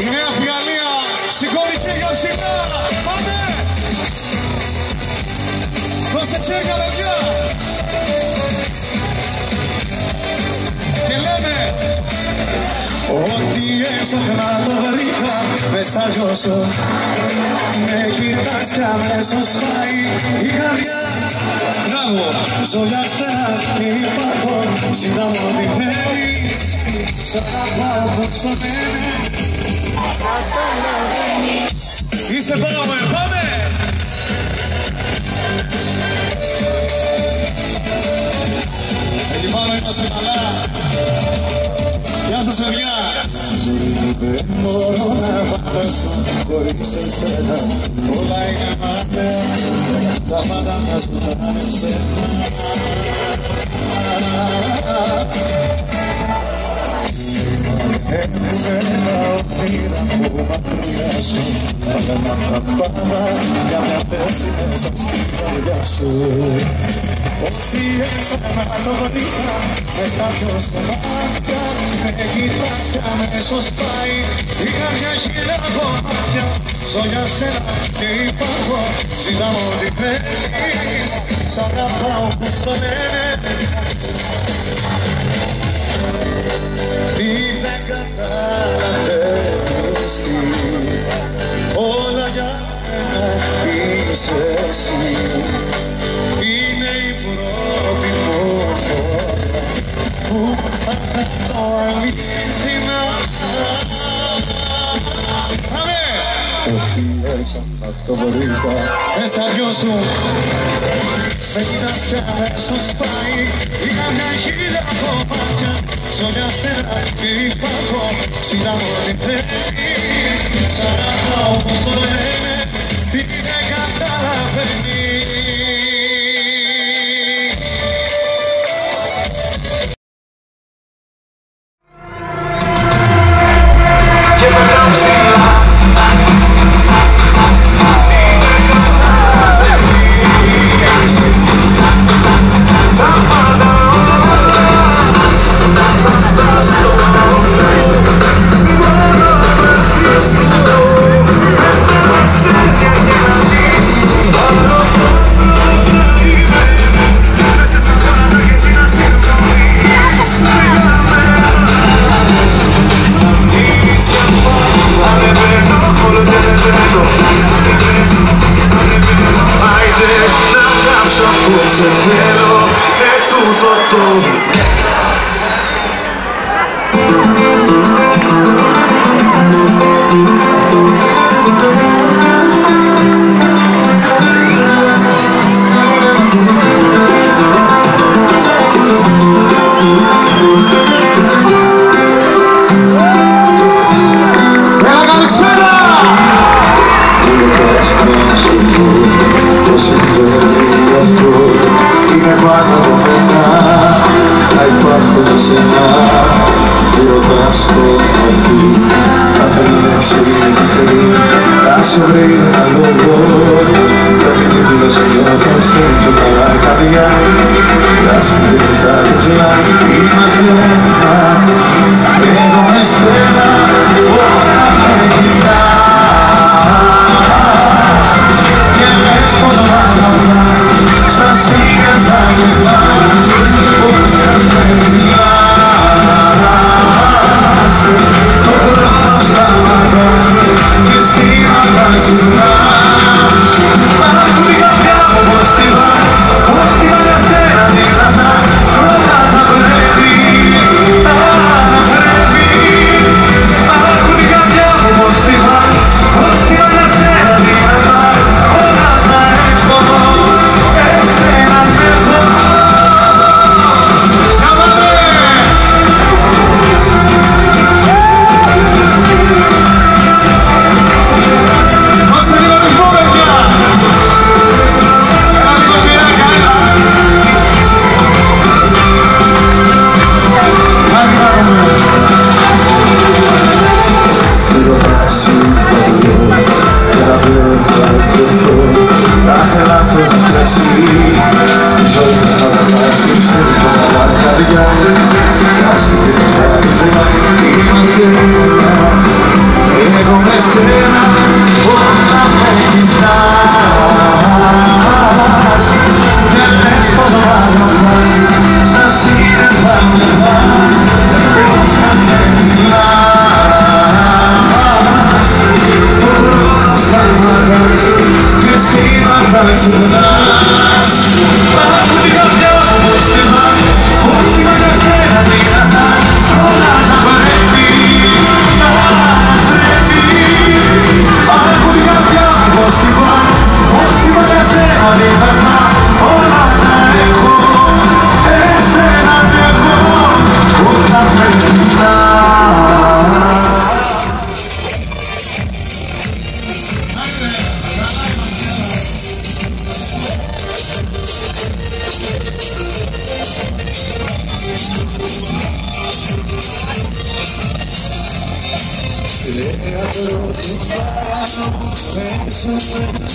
Η Νέα Φιγαλία σηκώνει χέρια ψηλά. Πάμε! Δώστε χέρια, παιδιά! Και λέμε Ό,τι έψαχνα το βρήκα μες στα δυο σου Με κοιτάς κι αμέσως πάει η καρδιά Μπράβο! Ζω για σένα και υπάρχω Ζητά μου ό,τι θέλεις Σ' αγαπάω όπως το λένε Είσαι πάμε, πάμε! Εκεί πάνω είμαστε καλά. Γεια σας παιδιά. Δεν μπορώ να φανταστώ χωρίς εσένα Όλα είναι μάταια, τα πάντα μοιάζουν να είναι ψέμα τα πάντα για μια θέση μέσα στην καρδιά σου Ό,τι έψαχνα το βρήκα μέσα δυο στομάτια Με κοιτάς κι αμέσως πάει η καρδιά γύρω από μάτια Ζω για σένα και υπάρχω ζητάω ό,τι θέλεις Σ' αγαπάω που το λένε με κοιτάς κι αμέσως πάει Η καρδιά χίλια κομμάτια. Ζω για σένα και υπάρχω Συντάμω ό,τι θέλεις. Σ' αγαπάω όπως το λένε Άιντε να γράψω απόψε θέλω Ε τούτο το Ρωτάς το αυτή Κάθε λέξη μικρή Να σε βρει ένα λόγο. Πρέπει να μιλάς με νιώθω σε φωνά καρδιά Να σε βρει στα τυφλά Είμαστε ένα. Εγώ με σένα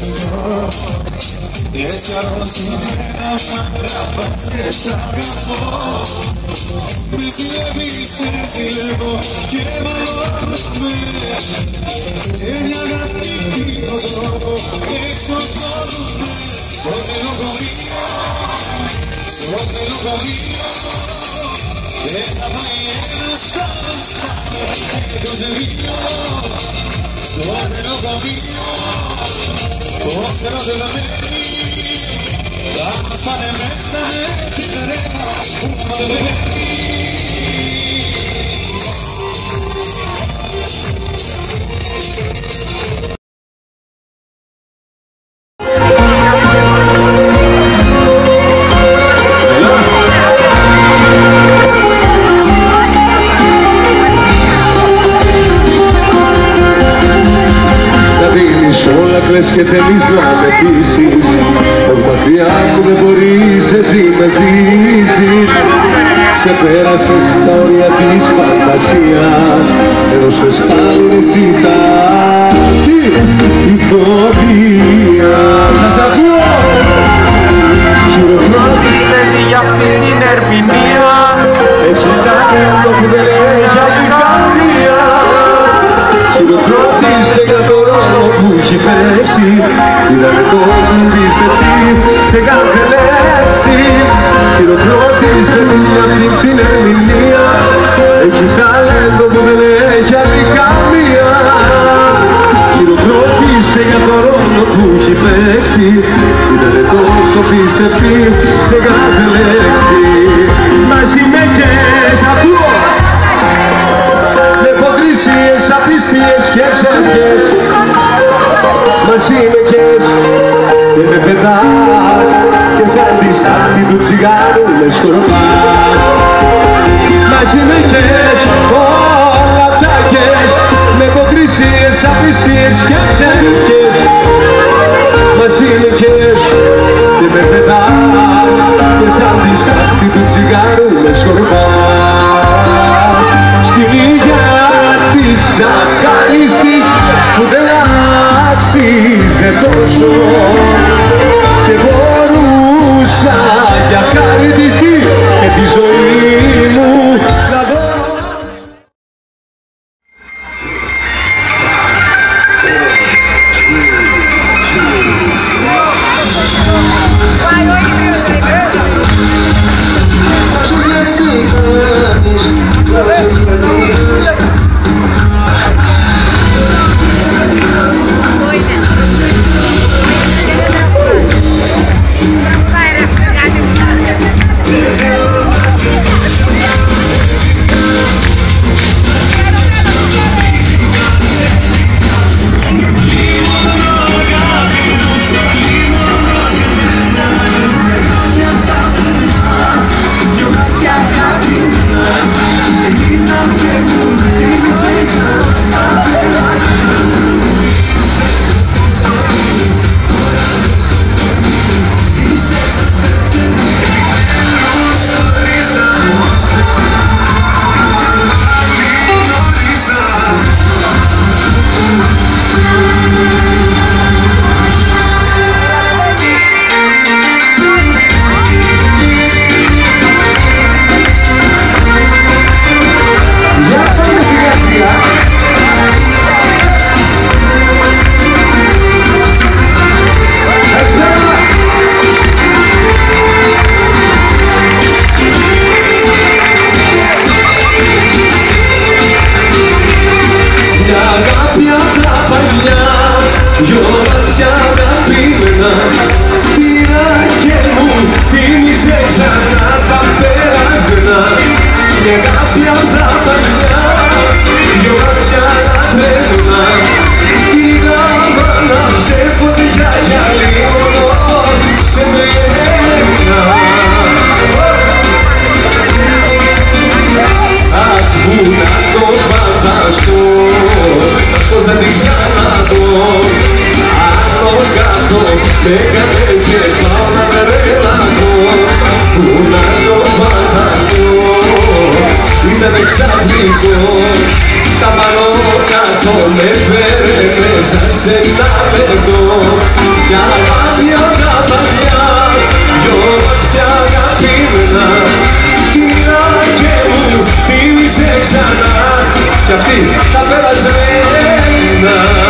ένα κι έτσι αρρωστημένα μ' αγαπάς και σ' αγαπώ Με ζηλεύεις, σε ζηλεύω και μαλώνουμε Και μια αγάπη δίχως λόγο έξω ζώνουμε Στο νοσοκομείο, στο νοσοκομείο Ένα πάει ένας άλλος πάμε και το ζελίο Στο νοσοκομείο Όσο δεν μένει θα μας πάνε μέσα με τη σερένα που μας όλα κλαις και θέλεις να με πείσεις. Πως μακριά μου δεν μπορείς εσύ να ζήσεις. Ξεπέρασες τα όρια της φαντασίας. Έδωσες πάλι εσύ τα τι, η φοβία. Σας ακούω! Χειροκρότηστε για αυτή την ερμηνεία Είδαμε τόσο πίστευτη σε κάθε λέξη. Χειροκρότηστε για αυτή την ερμηνεία. Έχει ταλέντο που δεν έχει αδικαμία Χειροκρότηστε για το ρόλο που έχει παίξει. Είδαμε τόσο πίστευτη σε κάθε λέξη. Μαζί με και Cha-cha τα παλιά, δυο μάτια ξανά. Κι αυτή τα πέρασμένα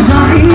爱上你。